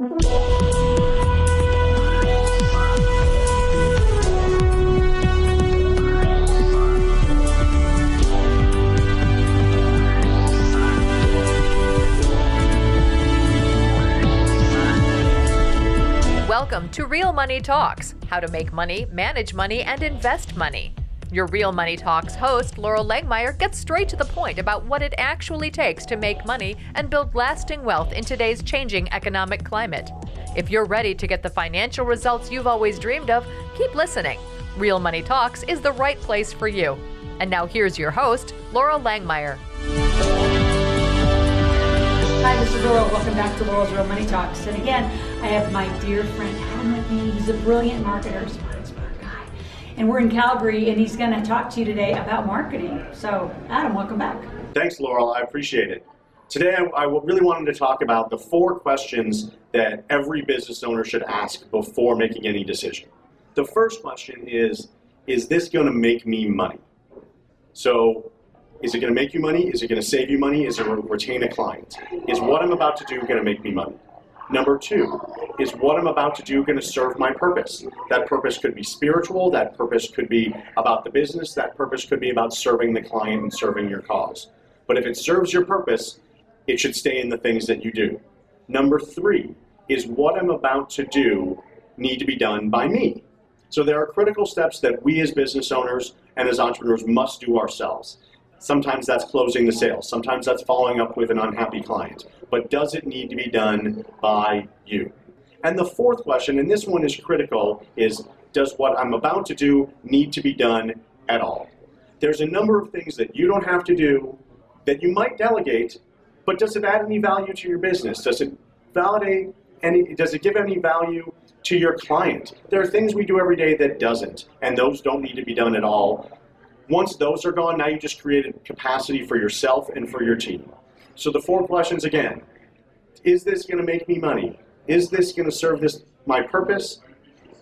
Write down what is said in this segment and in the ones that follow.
Welcome to Real Money Talks how to make money, manage money, and invest money. Your Real Money Talks host, Loral Langemeier, gets straight to the point about what it actually takes to make money and build lasting wealth in today's changing economic climate. If you're ready to get the financial results you've always dreamed of, keep listening. Real Money Talks is the right place for you. And now here's your host, Loral Langemeier. Hi, this is Loral. Welcome back to Loral's Real Money Talks. And again, I have my dear friend Adam with me. He's a brilliant marketer. And we're in Calgary, and he's going to talk to you today about marketing. So, Adam, welcome back. Thanks, Loral. I appreciate it. Today, I, really wanted to talk about the four questions that every business owner should ask before making any decision. The first question is Is this going to make me money? So, is it going to make you money? Is it going to save you money? Is it retain a client? Is what I'm about to do going to make me money? Number two, is what I'm about to do going to serve my purpose? That purpose could be spiritual, that purpose could be about the business, that purpose could be about serving the client and serving your cause. But if it serves your purpose, it should stay in the things that you do. Number three, is what I'm about to do need to be done by me? So there are critical steps that we as business owners and as entrepreneurs must do ourselves. Sometimes that's closing the sale. Sometimes that's following up with an unhappy client. But does it need to be done by you? And the fourth question, and this one is critical, is does what I'm about to do need to be done at all? There's a number of things that you don't have to do that you might delegate, but does it add any value to your business? Does it validate any, does it give any value to your client? There are things we do every day that doesn't, and those don't need to be done at all. Once those are gone, now you just created capacity for yourself and for your team. So the four questions again. Is this going to make me money? Is this going to serve this my purpose?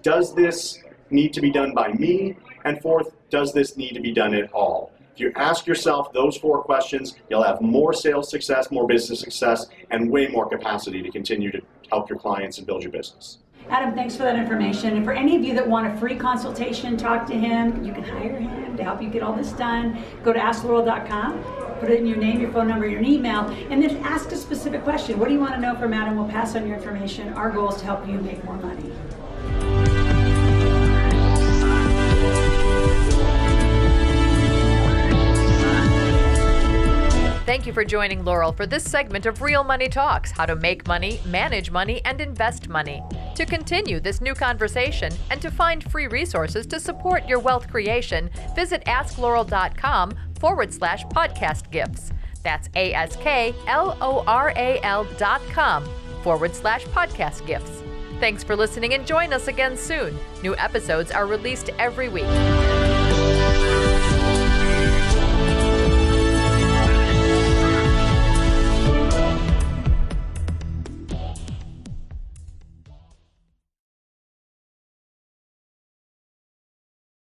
Does this need to be done by me? And fourth, does this need to be done at all? If you ask yourself those four questions, you'll have more sales success, more business success, and way more capacity to continue to help your clients and build your business. Adam, thanks for that information. And for any of you that want a free consultation, talk to him. You can hire him to help you get all this done. Go to askloral.com, put in your name, your phone number, your email, and then ask a specific question. What do you want to know from Adam? We'll pass on your information. Our goal is to help you make more money. Thank you for joining Loral for this segment of Real Money Talks how to make money, manage money, and invest money. To continue this new conversation and to find free resources to support your wealth creation, visit askloral.com forward slash podcast gifts. That's A S K L O R A L dot com forward slash podcast gifts. Thanks for listening and join us again soon. New episodes are released every week.